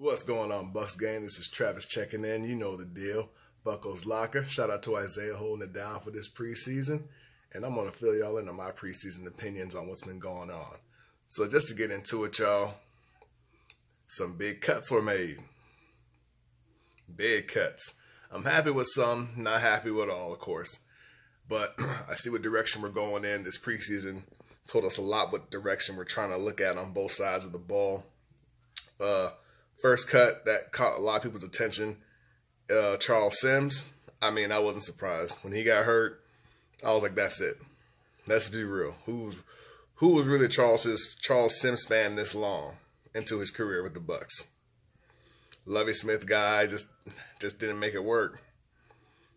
What's going on, Bucks gang? This is Travis checking in. You know the deal. Bucos Locker. Shout out to Isaiah holding it down for this preseason. And I'm going to fill y'all in on my preseason opinions on what's been going on. So, just to get into it, y'all, some big cuts were made. Big cuts. I'm happy with some, not happy with all, of course. But I see what direction we're going in. This preseason told us a lot what direction we're trying to look at on both sides of the ball. Uh, First cut that caught a lot of people's attention, uh, Charles Sims. I mean, I wasn't surprised when he got hurt. I was like, that's it. Let's be real. Who's who was really Charles's Charles Sims fan this long into his career with the Bucks? Lovie Smith guy just just didn't make it work.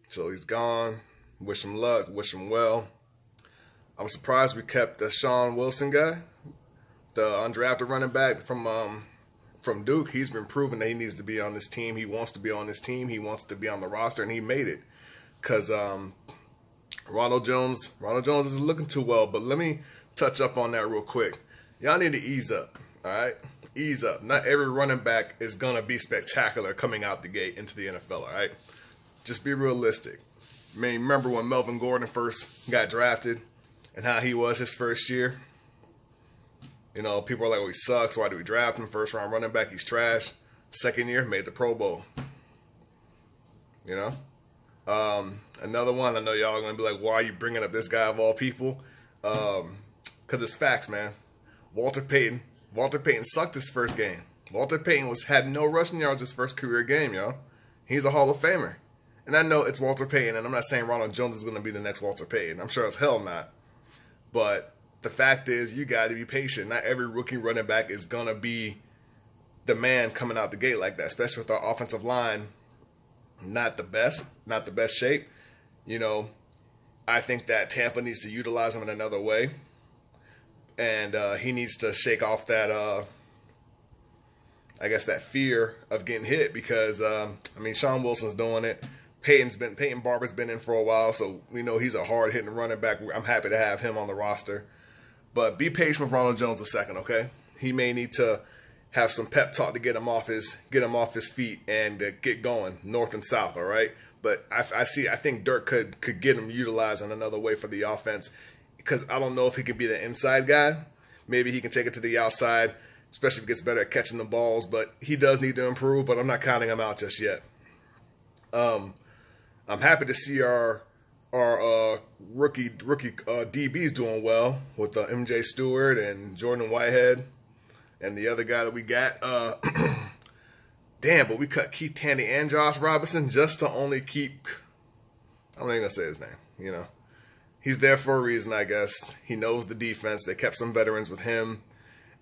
So he's gone. Wish him luck. Wish him well. I'm surprised we kept the Shaun Wilson guy, the undrafted running back from um, from Duke, he's been proving that he needs to be on this team. He wants to be on this team. He wants to be on the roster, and he made it. Because um, Ronald Jones, Ronald Jones is looking too well. But let me touch up on that real quick. Y'all need to ease up. All right, ease up. Not every running back is gonna be spectacular coming out the gate into the NFL. All right, just be realistic. I mean, remember when Melvin Gordon first got drafted and how he was his first year? You know, people are like, "Oh, he sucks. Why do we draft him? First round running back, he's trash." Second year, made the Pro Bowl. You know, um, another one. I know y'all are gonna be like, "Why are you bringing up this guy of all people?" Um, Cause it's facts, man. Walter Payton. Walter Payton sucked his first game. Walter Payton was had no rushing yards his first career game, y'all. He's a Hall of Famer. And I know it's Walter Payton, and I'm not saying Ronald Jones is going to be the next Walter Payton. I'm sure as hell not. But the fact is you got to be patient. Not every rookie running back is going to be the man coming out the gate like that, especially with our offensive line not the best, not the best shape. You know, I think that Tampa needs to utilize him in another way. And uh, he needs to shake off that, uh, I guess, that fear of getting hit because, um, I mean, Shaun Wilson's doing it. Peyton's been Peyton Barber's been in for a while, so we know he's a hard hitting running back. I'm happy to have him on the roster. But be patient with Ronald Jones a second, okay? He may need to have some pep talk to get him off his get him off his feet and uh, get going north and south. All right, but I, I, see. I think Dirk could could get him utilized in another way for the offense because I don't know if he could be the inside guy. Maybe he can take it to the outside, especially if he gets better at catching the balls. But he does need to improve. But I'm not counting him out just yet. Um, I'm happy to see our our uh, rookie rookie uh, DBs doing well with uh, MJ Stewart and Jordan Whitehead and the other guy that we got. Uh, damn, but we cut Keith Tandy and Josh Robinson just to only keep. I'm not even gonna say his name. You know, he's there for a reason, I guess. He knows the defense. They kept some veterans with him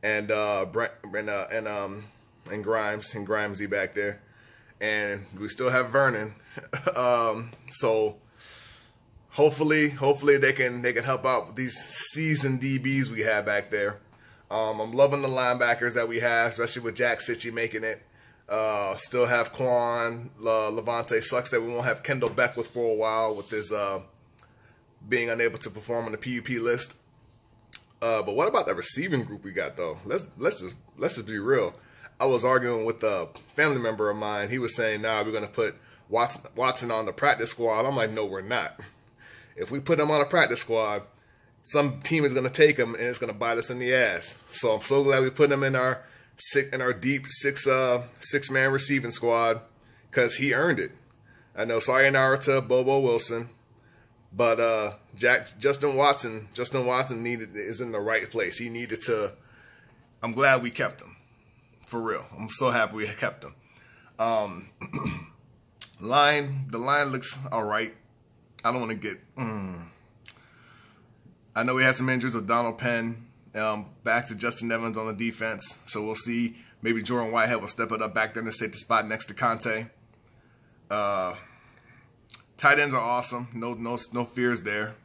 and uh, Brent and uh, and um and Grimes and Grimesy back there, and we still have Vernon. um, so hopefully, hopefully they can they can help out with these seasoned DBs we have back there. Um, I'm loving the linebackers that we have, especially with Jack Cichy making it. Uh, still have Kwon, Lavonte. Sucks that we won't have Kendell Beckwith for a while with his uh, being unable to perform on the PUP list. Uh, but what about the receiving group we got though? Let's let's just let's just be real. I was arguing with a family member of mine. He was saying, "Nah, we're gonna put Watson, Watson on the practice squad." I'm like, "No, we're not." If we put him on a practice squad, some team is going to take him and it's going to bite us in the ass. So I'm so glad we put him in our six in our deep six uh six man receiving squad because he earned it. I know sayonara to Bobo Wilson, but uh Jack Justin Watson Justin Watson needed is in the right place. He needed to. I'm glad we kept him for real. I'm so happy we kept him. Um, line the line looks all right. I don't want to get. Mm. I know we had some injuries with Donald Penn. Um, back to Justin Evans on the defense. So we'll see. Maybe Jordan Whitehead will step it up back there in the safety spot next to Conte. Uh, tight ends are awesome. No, no, no fears there.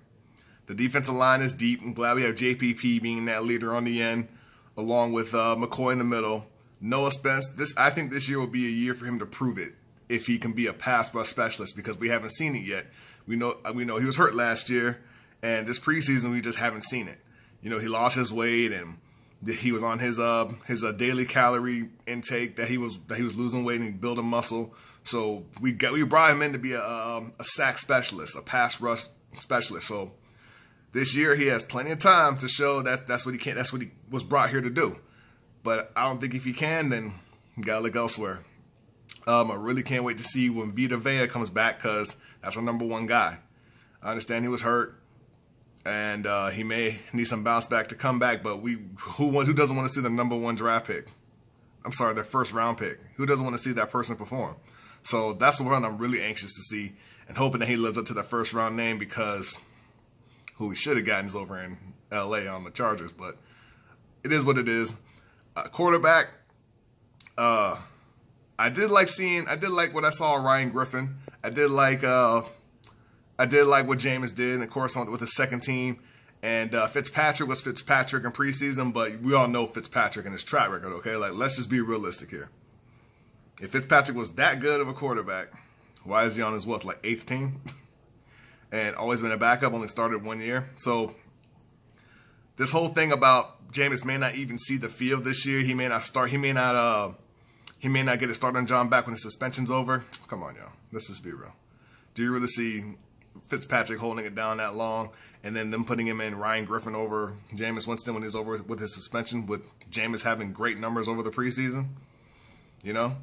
The defensive line is deep. I'm glad we have JPP being that leader on the end, along with uh, McCoy in the middle. Noah Spence. This I think this year will be a year for him to prove it if he can be a pass rush specialist because we haven't seen it yet. We know we know he was hurt last year, and this preseason we just haven't seen it. You know, he lost his weight and he was on his uh his uh, daily calorie intake that he was that he was losing weight and building muscle. So we got we brought him in to be a a, a sack specialist, a pass rush specialist. So this year he has plenty of time to show that that's what he can that's what he was brought here to do. But I don't think if he can, then you gotta look elsewhere. Um, I really can't wait to see when Vita Vea comes back because that's our number one guy. I understand he was hurt and uh, he may need some bounce back to come back. But we who who doesn't want to see the number one draft pick? I'm sorry, their first round pick. Who doesn't want to see that person perform? So that's the one I'm really anxious to see and hoping that he lives up to that first round name because who we should have gotten is over in L.A. on the Chargers. But it is what it is. Uh, quarterback. Uh, I did like seeing. I did like what I saw Ryan Griffin. I did like uh, I did like what Jameis did, and of course, on, with the second team. And uh, Fitzpatrick was Fitzpatrick in preseason, but we all know Fitzpatrick and his track record, okay? Like, let's just be realistic here. If Fitzpatrick was that good of a quarterback, why is he on his, what, like eighth team? and always been a backup, only started one year. So, this whole thing about Jameis may not even see the field this year. He may not start. He may not. Uh, he may not get a start on John back when his suspension's over. Come on, y'all. Let's just be real. Do you really see Fitzpatrick holding it down that long, and then them putting him in Ryan Griffin over Jameis Winston when he's over with his suspension, with Jameis having great numbers over the preseason. You know,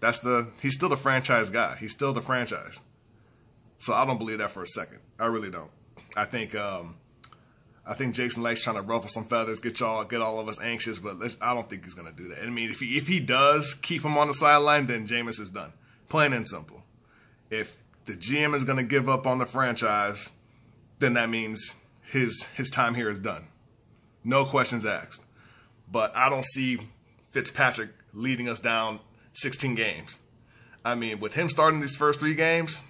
that's the he's still the franchise guy. He's still the franchise. So I don't believe that for a second. I really don't. I think um, I think Jason Licht's trying to ruffle some feathers, get y'all, get all of us anxious, but I don't think he's gonna do that. I mean, if he if he does keep him on the sideline, then Jameis is done. Plain and simple. If the GM is going to give up on the franchise, then that means his his time here is done. No questions asked. But I don't see Fitzpatrick leading us down 16 games. I mean, with him starting these first three games,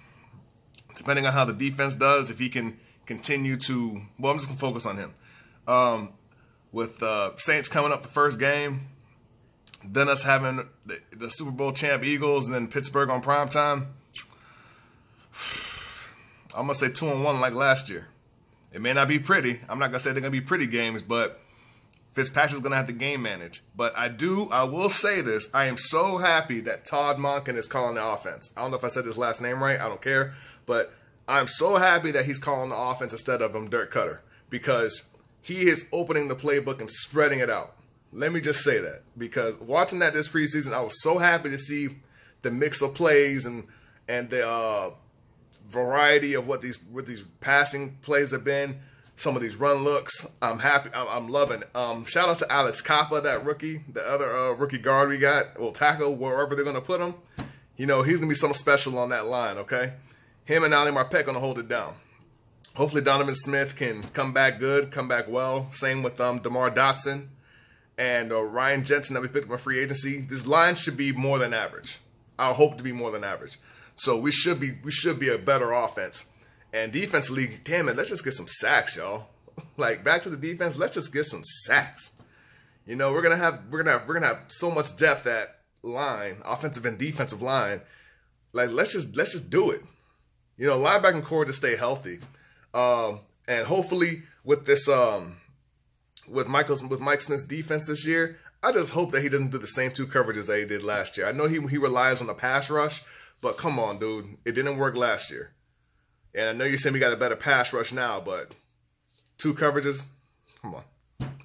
depending on how the defense does, if he can continue to, well, I'm just gonna focus on him. Um, with uh, Saints coming up the first game, then us having the, the Super Bowl champ Eagles, and then Pittsburgh on prime time I'm gonna say two and one like last year. It may not be pretty. I'm not gonna say they're gonna be pretty games, but Fitzpatrick's gonna have to game manage. But I do, I will say this: I am so happy that Todd Monken is calling the offense. I don't know if I said his last name right. I don't care, but I'm so happy that he's calling the offense instead of him Dirk Koetter because he is opening the playbook and spreading it out. Let me just say that because watching that this preseason, I was so happy to see the mix of plays and and the uh, variety of what these what these passing plays have been. Some of these run looks, I'm happy. I'm, I'm loving. Um, shout out to Alex Cappa, that rookie, the other uh, rookie guard we got. Will tackle wherever they're gonna put him. You know he's gonna be something special on that line. Okay, him and Ali Marpet gonna hold it down. Hopefully Donovan Smith can come back good, come back well. Same with um, Demar Dotson and uh, Ryan Jensen that we picked up a free agency. This line should be more than average. I hope to be more than average. So we should be we should be a better offense. And defensively, damn it, let's just get some sacks, y'all. like back to the defense, let's just get some sacks. You know, we're gonna have we're gonna have we're gonna have so much depth at line, offensive and defensive line. Like let's just let's just do it. You know, linebacking corps to stay healthy. Um, and hopefully with this um with Michael's with Mike Smith's defense this year, I just hope that he doesn't do the same two coverages that he did last year. I know he he relies on the pass rush, but come on, dude. It didn't work last year. And I know you're saying we got a better pass rush now, but two coverages, come on.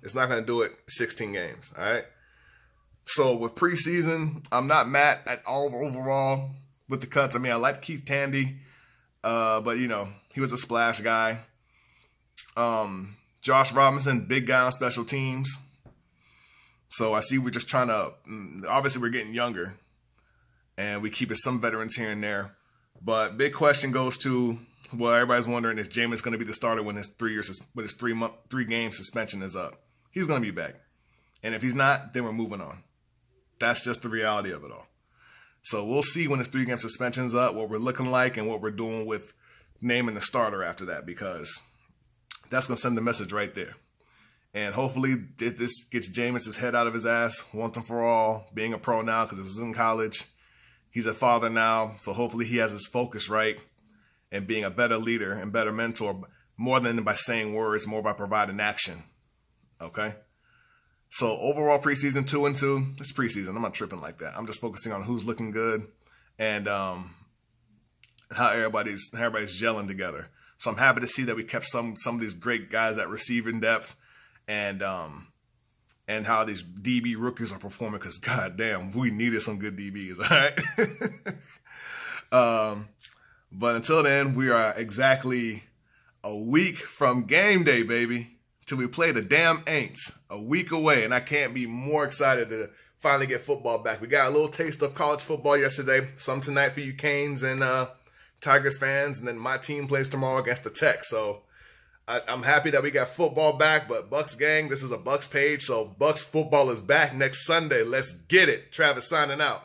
It's not going to do it 16 games, all right? So with preseason, I'm not mad at all overall with the cuts. I mean, I like Keith Tandy, uh, but, you know, he was a splash guy. Um, Josh Robinson, big guy on special teams. So I see we're just trying to, mm, obviously, we're getting younger and we keep it some veterans here and there. But big question goes to well, everybody's wondering is Jameis going to be the starter when his three years when his three month three game suspension is up? He's going to be back, and if he's not, then we're moving on. That's just the reality of it all. So we'll see when his three game suspension's up, what we're looking like, and what we're doing with naming the starter after that, because that's going to send the message right there. And hopefully this gets Jameis's head out of his ass once and for all, being a pro now because this is in college he's a father now, so hopefully he has his focus right and being a better leader and better mentor more than by saying words, more by providing action. Okay? So overall preseason two and two. It's preseason. I'm not tripping like that. I'm just focusing on who's looking good and um, how everybody's how everybody's gelling together. So I'm happy to see that we kept some some of these great guys at receiving depth, and um, and how these DB rookies are performing. Because goddamn, we needed some good DBs. All right. um, but until then, we are exactly a week from game day, baby till we play the damn Aints a week away, and I can't be more excited to finally get football back. We got a little taste of college football yesterday, some tonight for you Canes and uh, Tigers fans, and then my team plays tomorrow against the Tech. So I, am happy that we got football back. But Bucks gang, this is a Bucks page, so Bucks football is back next Sunday. Let's get it. Travis signing out.